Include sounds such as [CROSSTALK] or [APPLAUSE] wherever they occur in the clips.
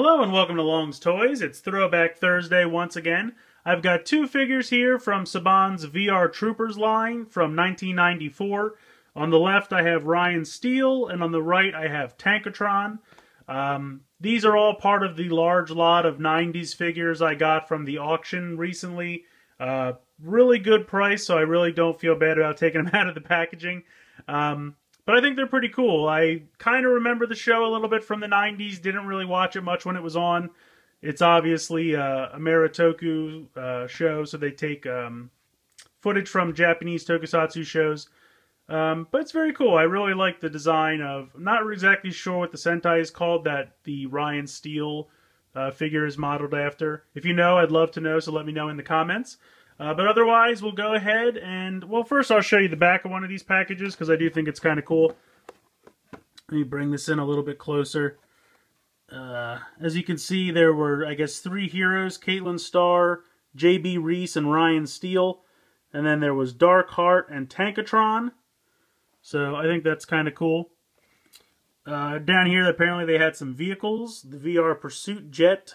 Hello and welcome to Long's Toys. It's Throwback Thursday once again. I've got two figures here from Saban's VR Troopers line from 1994. On the left I have Ryan Steele and on the right I have Tankotron. Um, these are all part of the large lot of 90s figures I got from the auction recently. Uh, really good price, so I really don't feel bad about [LAUGHS] taking them out of the packaging. Um, but I think they're pretty cool. I kind of remember the show a little bit from the 90s, didn't really watch it much when it was on. It's obviously uh, a Ameritoku uh, show, so they take um, footage from Japanese tokusatsu shows. Um, but it's very cool. I really like the design of. I'm not exactly sure what the Sentai is called that the Ryan Steele uh, figure is modeled after. If you know, I'd love to know, so let me know in the comments. Uh, but otherwise, we'll go ahead and, well, first I'll show you the back of one of these packages because I do think it's kind of cool. Let me bring this in a little bit closer. Uh, as you can see, there were, I guess, three heroes, Caitlin Starr, J.B. Reese, and Ryan Steele. And then there was Dark Heart and Tankotron. So I think that's kind of cool. Uh, down here, apparently they had some vehicles. The VR Pursuit Jet,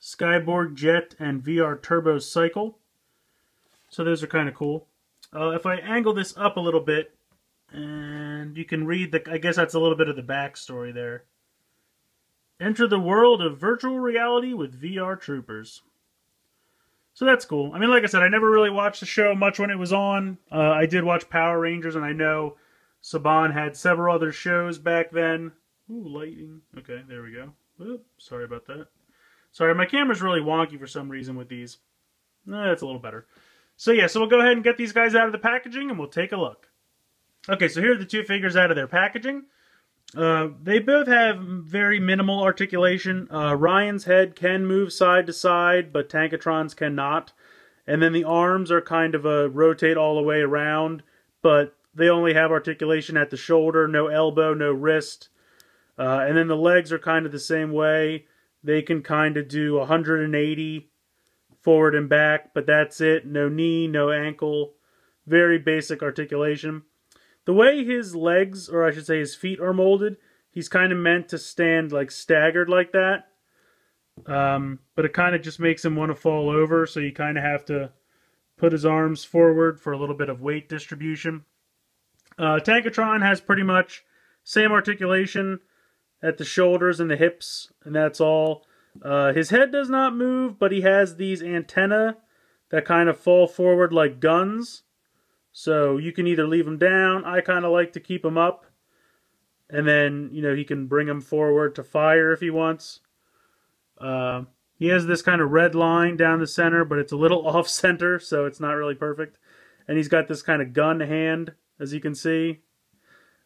Skyborg Jet, and VR Turbo Cycle. So those are kind of cool. Uh, if I angle this up a little bit, and you can read the, I guess that's a little bit of the backstory there. Enter the world of virtual reality with VR Troopers. So that's cool. I mean, like I said, I never really watched the show much when it was on. Uh, I did watch Power Rangers, and I know Saban had several other shows back then. Ooh, lighting. Okay, there we go. Oop, sorry about that. Sorry, my camera's really wonky for some reason with these. That's a little better. So yeah, so we'll go ahead and get these guys out of the packaging and we'll take a look. Okay, so here are the two figures out of their packaging. Uh, they both have very minimal articulation. Uh, Ryan's head can move side to side, but Tankotron's cannot. And then the arms are kind of a rotate all the way around, but they only have articulation at the shoulder, no elbow, no wrist. Uh, and then the legs are kind of the same way. They can kind of do 180 forward and back, but that's it. No knee, no ankle. Very basic articulation. The way his legs, or I should say his feet, are molded, he's kind of meant to stand like staggered like that. Um, but it kind of just makes him want to fall over, so you kind of have to put his arms forward for a little bit of weight distribution. Uh, Tankotron has pretty much same articulation at the shoulders and the hips, and that's all. Uh, his head does not move, but he has these antennae that kind of fall forward like guns. So you can either leave them down. I kind of like to keep them up. And then, you know, he can bring them forward to fire if he wants. Uh, he has this kind of red line down the center, but it's a little [LAUGHS] off center, so it's not really perfect. And he's got this kind of gun hand, as you can see.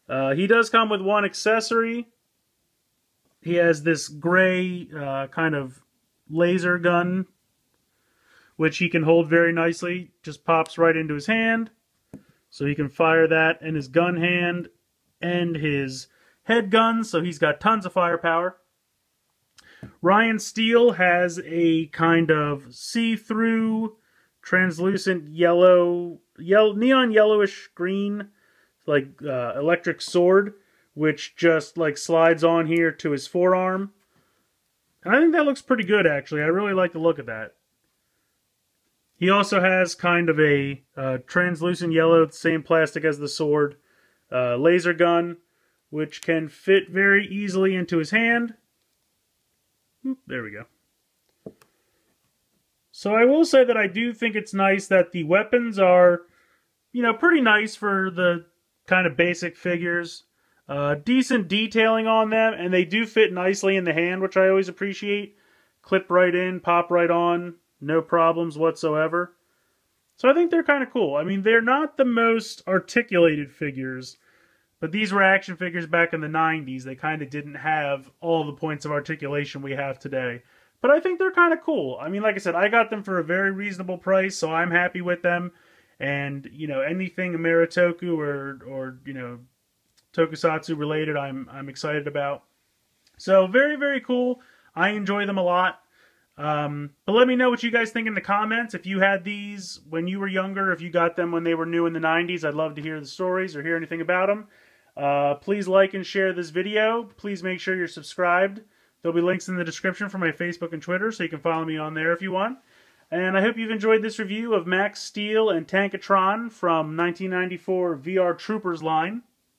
Uh, he does come with one accessory, he has this gray uh, kind of laser gun, which he can hold very nicely. Just pops right into his hand. So he can fire that in his gun hand and his head gun, so he's got tons of firepower. Ryan Steele has a kind of see-through, translucent yellow, yellow, neon yellowish green, like uh, electric sword which just like slides on here to his forearm. And I think that looks pretty good, actually. I really like the look of that. He also has kind of a uh, translucent yellow, same plastic as the sword, uh, laser gun, which can fit very easily into his hand. Oop, there we go. So I will say that I do think it's nice that the weapons are, you know, pretty nice for the kind of basic figures. Uh, decent detailing on them, and they do fit nicely in the hand, which I always appreciate. Clip right in, pop right on, no problems whatsoever. So I think they're kind of cool. I mean, they're not the most articulated figures, but these were action figures back in the 90s. They kind of didn't have all the points of articulation we have today. But I think they're kind of cool. I mean, like I said, I got them for a very reasonable price, so I'm happy with them. And, you know, anything Ameritoku or, or you know, tokusatsu related I'm I'm excited about. So very very cool. I enjoy them a lot. Um, but let me know what you guys think in the comments. If you had these when you were younger, if you got them when they were new in the 90s, I'd love to hear the stories or hear anything about them. Uh, please like and share this video. Please make sure you're subscribed There'll be links in the description for my Facebook and Twitter, so you can follow me on there if you want. And I hope you've enjoyed this review of Max Steel and Tankotron from 1994 VR Troopers line.